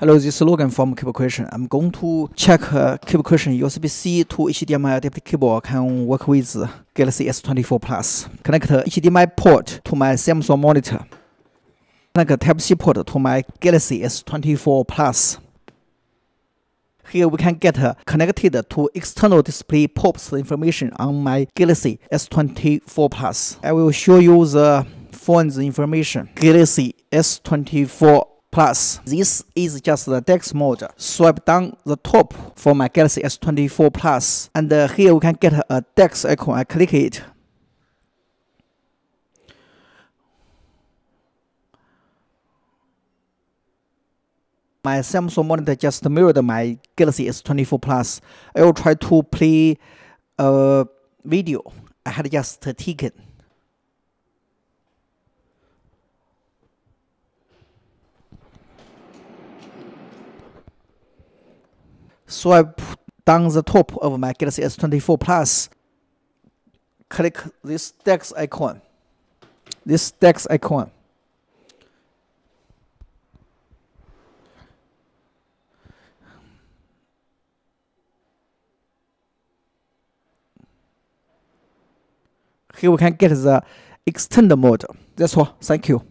Hello, this is Logan from Keyboard I'm going to check uh, Keyboard USB-C to HDMI adapted keyboard can work with Galaxy S24 Plus. Connect HDMI port to my Samsung monitor. Connect Type-C port to my Galaxy S24 Plus. Here we can get connected to external display POPs information on my Galaxy S24 Plus. I will show you the phone's information. Galaxy S24 Plus. This is just the DeX mode. Swipe down the top for my Galaxy S24 Plus. And uh, here we can get a DeX icon. I click it. My Samsung monitor just mirrored my Galaxy S24 Plus. I will try to play a video. I had just taken. Swipe down the top of my Galaxy S24 Plus, click this DeX icon, this DeX icon. Here we can get the extend mode. That's all. Thank you.